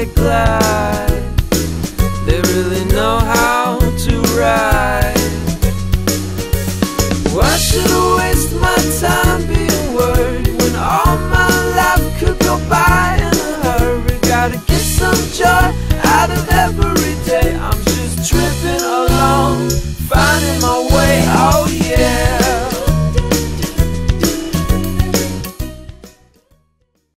they glide. They really know how to ride. Why should I waste my time being worried when all my life could go by in a hurry? Gotta get some joy out of every day.